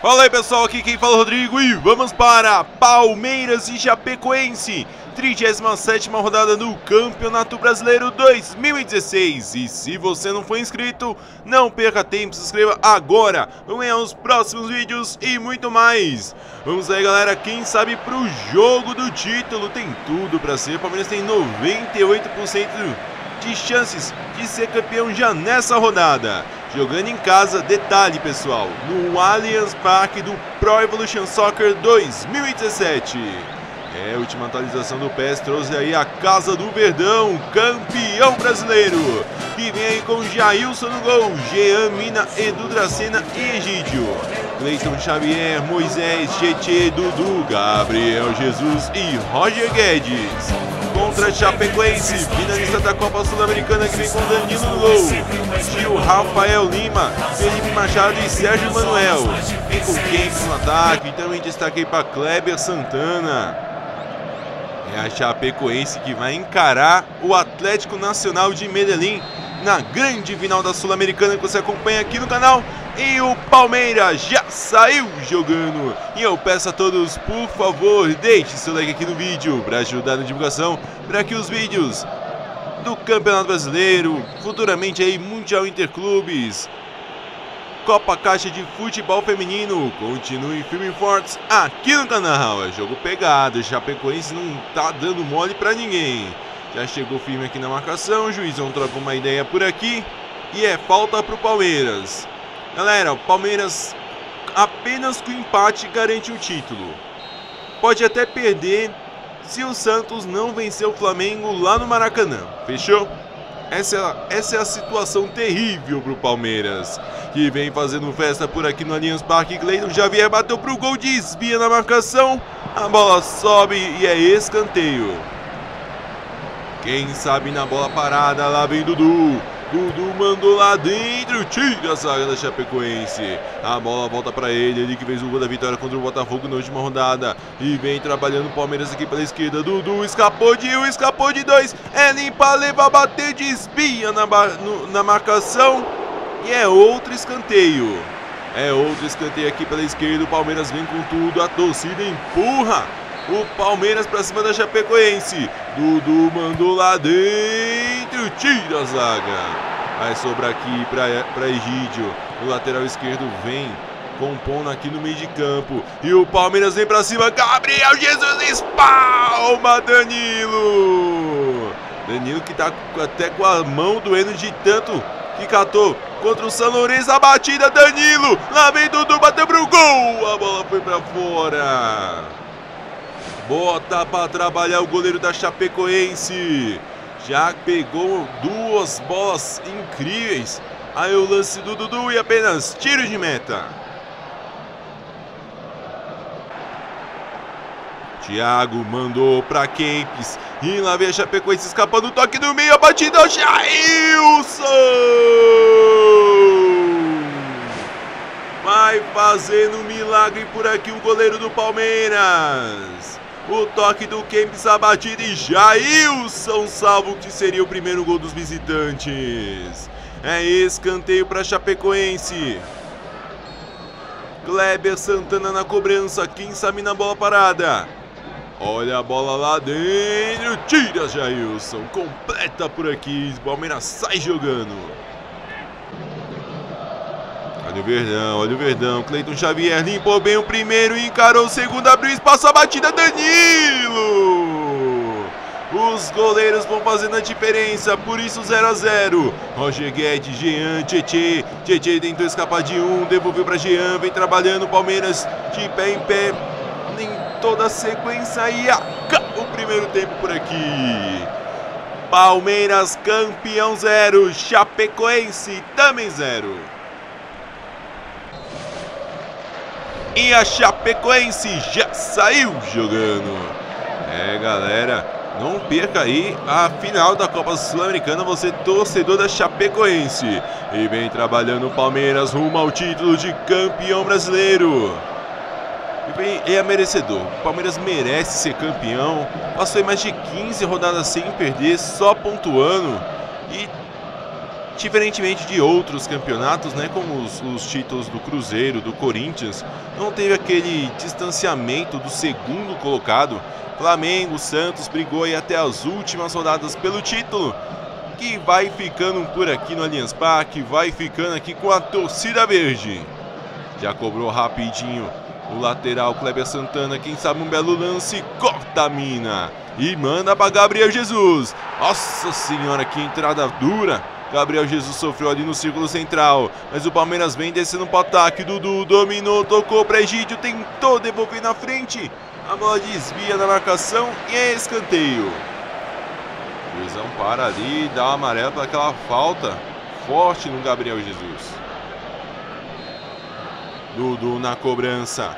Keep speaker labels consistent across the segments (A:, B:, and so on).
A: Fala aí pessoal, aqui quem fala é o Rodrigo e vamos para Palmeiras e Chapecoense 37 rodada do Campeonato Brasileiro 2016 E se você não for inscrito, não perca tempo, se inscreva agora. Vamos ganhar os próximos vídeos e muito mais. Vamos aí galera, quem sabe pro jogo do título. Tem tudo para ser. Palmeiras tem 98% de chances de ser campeão já nessa rodada jogando em casa, detalhe pessoal, no Allianz Parque do Pro Evolution Soccer 2017. É, a última atualização do PES trouxe aí a Casa do Verdão, campeão brasileiro, que vem com Jailson no gol, Jean Mina, Edu Dracena e Egídio. Cleiton Xavier, Moisés, Tietê, Dudu, Gabriel Jesus e Roger Guedes contra Chapecoense, finalista da Copa Sul-Americana que vem com Danilo no gol. Gil Rafael Lima, Felipe Machado e Sérgio Manuel. Vem com Kempis no ataque, também destaquei para Kleber Santana. É a Chapecoense que vai encarar o Atlético Nacional de Medellín na grande final da Sul-Americana que você acompanha aqui no canal. E o Palmeiras já saiu jogando. E eu peço a todos, por favor, deixe seu like aqui no vídeo para ajudar na divulgação, para que os vídeos do Campeonato Brasileiro, futuramente aí Mundial Interclubes, Copa Caixa de Futebol Feminino, continuem firme e fortes aqui no canal. É jogo pegado, Chapecoense não tá dando mole para ninguém. Já chegou firme aqui na marcação, o juizão troca uma ideia por aqui e é falta pro Palmeiras. Galera, o Palmeiras apenas com empate garante o título. Pode até perder se o Santos não vencer o Flamengo lá no Maracanã. Fechou? Essa, é, essa é a situação terrível pro Palmeiras. Que vem fazendo festa por aqui no Allianz Parque. Cleiton Xavier bateu pro gol, desvia na marcação. A bola sobe e é escanteio. Quem sabe na bola parada, lá vem Dudu. Dudu mandou lá dentro, tira a zaga da Chapecoense. A bola volta para ele, ele que fez o gol da vitória contra o Botafogo na última rodada. E vem trabalhando o Palmeiras aqui pela esquerda. Dudu escapou de um, escapou de dois. É limpa, leva, bater, desvia na, no, na marcação. E é outro escanteio. É outro escanteio aqui pela esquerda. O Palmeiras vem com tudo, a torcida empurra o Palmeiras para cima da Chapecoense. Dudu mandou lá dentro, tira a zaga. Vai sobrar aqui para Egídio. O lateral esquerdo vem compondo aqui no meio de campo. E o Palmeiras vem para cima. Gabriel Jesus espalma Danilo. Danilo que tá até com a mão doendo de tanto que catou contra o São Lourenço. A batida, Danilo. Lá vem Dudu, bateu pro gol. A bola foi para fora. Bota para trabalhar o goleiro da Chapecoense. Já pegou duas bolas incríveis. Aí o lance do Dudu e apenas tiro de meta. Thiago mandou para Kempis. E lá vem a Chapecoense escapando. Toque no meio. A batida ao Jailson. Vai fazendo um milagre por aqui o goleiro do Palmeiras. O toque do Kempis, a batida e Jailson salvo que seria o primeiro gol dos visitantes. É escanteio para Chapecoense. Kleber Santana na cobrança, quem sabe na bola parada. Olha a bola lá dentro, tira Jailson, completa por aqui, Palmeiras sai jogando. Olha o Verdão, olha o Verdão. Cleiton Xavier limpou bem o primeiro e encarou o segundo. Abriu espaço, a batida. Danilo! Os goleiros vão fazendo a diferença, por isso 0 a 0 Roger Guedes, Jean, Tietê. Tietê tentou escapar de um, devolveu para Jean. Vem trabalhando o Palmeiras de pé em pé. Em toda a sequência e acaba o primeiro tempo por aqui. Palmeiras campeão zero, Chapecoense também zero. E a Chapecoense já saiu jogando. É, galera, não perca aí a final da Copa Sul-Americana, você torcedor da Chapecoense. E vem trabalhando o Palmeiras rumo ao título de campeão brasileiro. E é merecedor. O Palmeiras merece ser campeão. Passou mais de 15 rodadas sem perder, só pontuando. E Diferentemente de outros campeonatos, né, como os, os, títulos do Cruzeiro, do Corinthians, não teve aquele distanciamento do segundo colocado. Flamengo, Santos brigou aí até as últimas rodadas pelo título, que vai ficando por aqui no Allianz Parque, vai ficando aqui com a torcida verde. Já cobrou rapidinho o lateral Kleber Santana, quem sabe um belo lance, corta a mina e manda para Gabriel Jesus. Nossa senhora, que entrada dura. Gabriel Jesus sofreu ali no círculo central, mas o Palmeiras vem descendo para o ataque. Dudu dominou, tocou para Egídio, tentou devolver na frente. A bola desvia da marcação e é escanteio. Luizão para ali, dá o amarelo para aquela falta forte no Gabriel Jesus. Dudu na cobrança.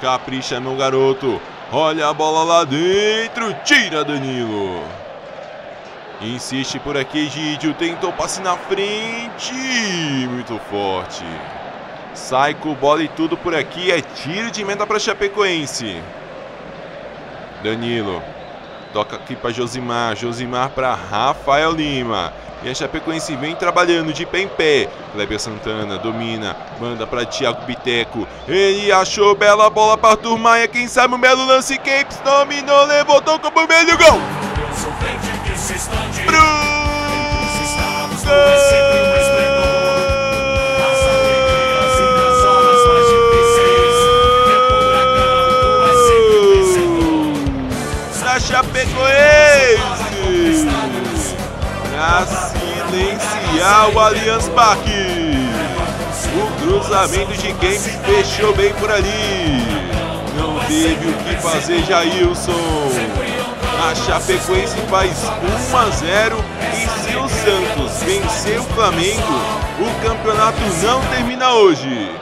A: Capricha, meu garoto. Olha a bola lá dentro. Tira Danilo. Insiste por aqui, Egídio. Tentou passe na frente. Muito forte. Sai com bola e tudo por aqui. É tiro de meta para Chapecoense. Danilo. Toca aqui para Josimar. Josimar para Rafael Lima. E a Chapecoense vem trabalhando de pé em pé. Kleber Santana domina, manda para Thiago Biteco. Ele achou bela bola para Turmaia. Quem sabe um belo lance. Capes dominou, levou, tocou pro meio do gol. Pro Chapecoense para silenciar o Allianz Parque. O cruzamento de Games fechou bem por ali. Não teve o que fazer Jailson. A Chapecoense faz 1 a 0 e se o Santos vencer o Flamengo, o campeonato não termina hoje.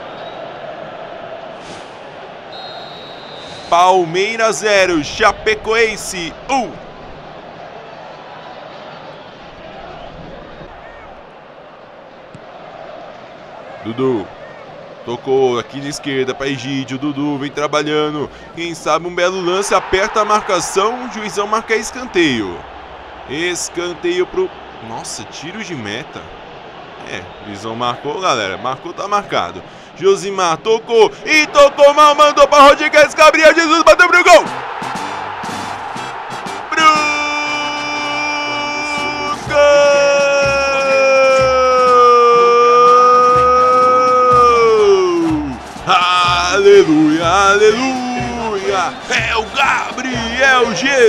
A: Palmeiras 0, Chapecoense 1. Dudu. Tocou aqui na esquerda para Egídio. Dudu vem trabalhando. Quem sabe um belo lance. Aperta a marcação. O juizão marca escanteio. Escanteio pro. Nossa, tiro de meta. É, juizão marcou, galera. Marcou, tá marcado. Josimar tocou e tocou mal. Mandou para Rodrigues. Gabriel Jesus bateu pro gol. Aleluia, aleluia! É o Gabriel Jesus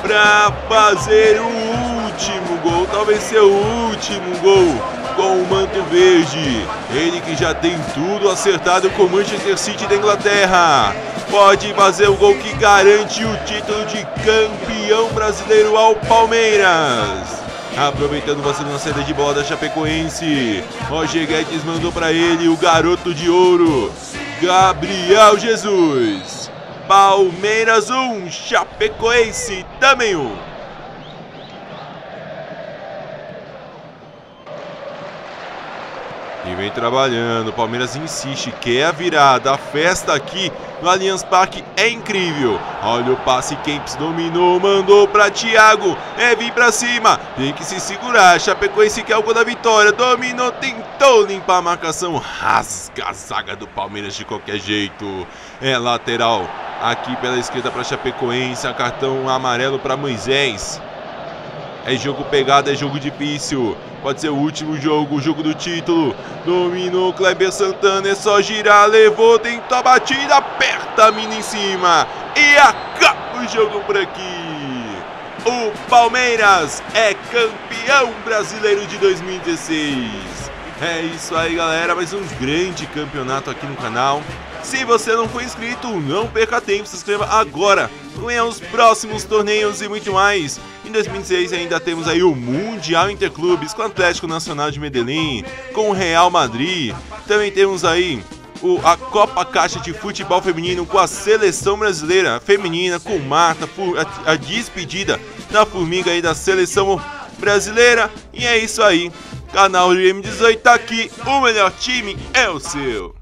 A: para fazer o último gol, talvez seu último gol com o manto verde. Ele que já tem tudo acertado com o Manchester City da Inglaterra. Pode fazer o gol que garante o título de campeão brasileiro ao Palmeiras. Aproveitando o vacilo na saída de bola da Chapecoense. Roger Guedes mandou para ele o garoto de ouro. Gabriel Jesus. Palmeiras 1, Chapecoense também 1. Vem trabalhando, o Palmeiras insiste, quer a virada, a festa aqui no Allianz Parque é incrível. Olha o passe, Kempis dominou, mandou para Thiago, é vir para cima, tem que se segurar, Chapecoense quer o gol da vitória, dominou, tentou limpar a marcação, rasga a zaga do Palmeiras de qualquer jeito. É lateral aqui pela esquerda para Chapecoense, cartão amarelo para Moisés. É jogo pegado, é jogo difícil. Pode ser o último jogo, o jogo do título. Dominou Kleber Santana, é só girar, levou, tentou a batida, aperta a mina em cima. E acaba o jogo por aqui. O Palmeiras é campeão brasileiro de 2016. É isso aí, galera. Mais um grande campeonato aqui no canal. Se você não for inscrito, não perca tempo, se inscreva agora. Venha os próximos torneios e muito mais. Em 2006 ainda temos aí o Mundial Interclubes com o Atlético Nacional de Medellín, com o Real Madrid. Também temos aí o, a Copa Caixa de Futebol Feminino com a seleção brasileira feminina, com Marta, a, a despedida da formiga aí da seleção brasileira. E é isso aí. Canal M18 tá aqui, o melhor time é o seu.